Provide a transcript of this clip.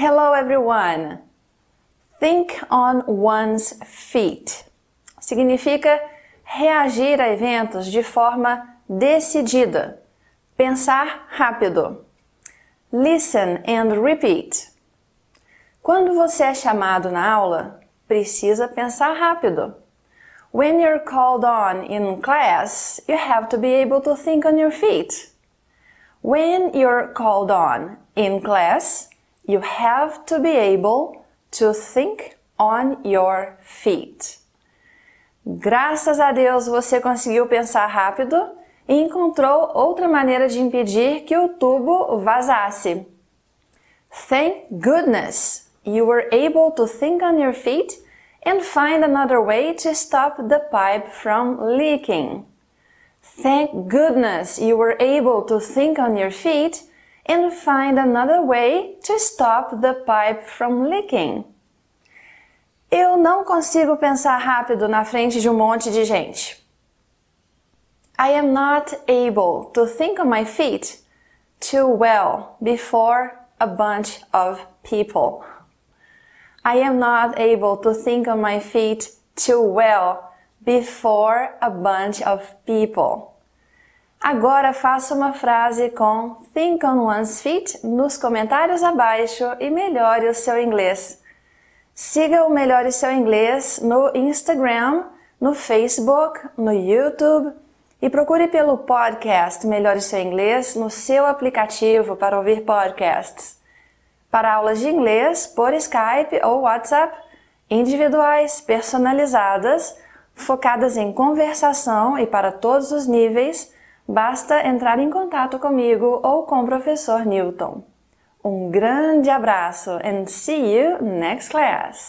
Hello everyone. Think on one's feet. Significa reagir a eventos de forma decidida. Pensar rápido. Listen and repeat. Quando você é chamado na aula, precisa pensar rápido. When you're called on in class, you have to be able to think on your feet. When you're called on in class, you have to be able to think on your feet. Graças a Deus você conseguiu pensar rápido e encontrou outra maneira de impedir que o tubo vazasse. Thank goodness you were able to think on your feet and find another way to stop the pipe from leaking. Thank goodness you were able to think on your feet and find another way to stop the pipe from leaking. Eu não consigo pensar rápido na frente de um monte de gente. I am not able to think on my feet too well before a bunch of people. I am not able to think on my feet too well before a bunch of people. Agora faça uma frase com think on one's feet nos comentários abaixo e melhore o seu inglês. Siga o Melhore Seu Inglês no Instagram, no Facebook, no YouTube e procure pelo podcast Melhore Seu Inglês no seu aplicativo para ouvir podcasts. Para aulas de inglês por Skype ou WhatsApp, individuais, personalizadas, focadas em conversação e para todos os níveis, basta entrar em contato comigo ou com o professor Newton. Um grande abraço and see you next class!